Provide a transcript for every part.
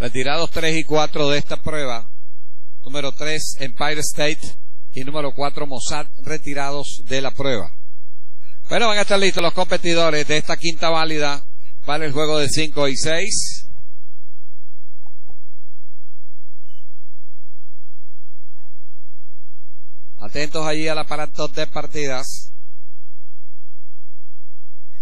Retirados 3 y 4 de esta prueba. Número 3, Empire State. Y número 4, Mossad, retirados de la prueba. Bueno, van a estar listos los competidores de esta quinta válida para el juego de 5 y 6. Atentos allí al aparato de partidas.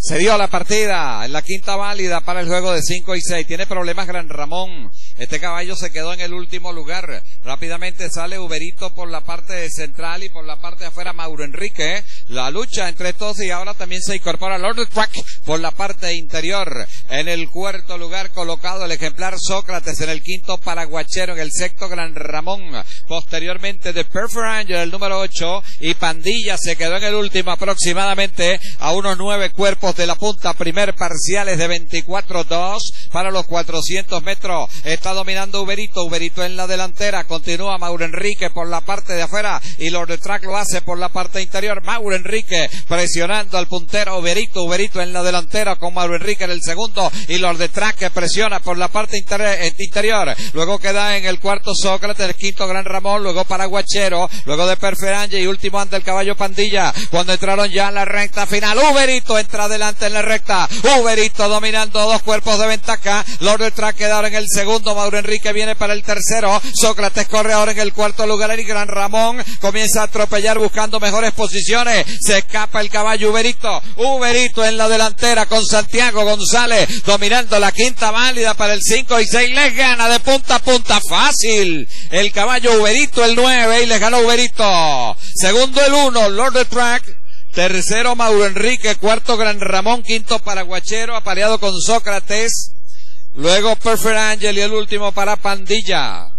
Se dio la partida en la quinta válida para el juego de 5 y 6. Tiene problemas Gran Ramón. Este caballo se quedó en el último lugar. Rápidamente sale Uberito por la parte central y por la parte de afuera Mauro Enrique. La lucha entre estos y ahora también se incorpora Lord Track por la parte interior. En el cuarto lugar colocado el ejemplar Sócrates. En el quinto Paraguachero. En el sexto Gran Ramón. Posteriormente de Perfect Angel el número 8 y Pandilla se quedó en el último aproximadamente a unos nueve cuerpos de la punta. Primer parciales de 24-2 para los 400 metros. Está dominando Uberito. Uberito en la delantera. Continúa Mauro Enrique por la parte de afuera y Lord Track lo hace por la parte interior. Mauro Enrique presionando al puntero Uberito. Uberito en la delantera con Mauro Enrique en el segundo y Lord Track que presiona por la parte eh, interior. Luego queda en el cuarto Sócrates, el quinto Gran Ramón, luego Paraguachero, luego de Perferanje y último ante el caballo Pandilla. Cuando entraron ya en la recta final, Uberito entra adelante en la recta. Uberito dominando dos cuerpos de ventaja. Lord Track queda ahora en el segundo. Mauro Enrique viene para el tercero. Sócrates corre ahora en el cuarto lugar. Y Gran Ramón comienza a atropellar buscando mejores posiciones. Se escapa el caballo Uberito. Uberito en la delantera con Santiago González dominando la quinta válida para el 5 y 6. Les gana de punta a punta fácil. El caballo Uberito el 9 y les ganó Uberito. Segundo el 1, Lord Track. Tercero Mauro Enrique, cuarto Gran Ramón, quinto Paraguachero, apareado con Sócrates. Luego Perfect Angel y el último para Pandilla.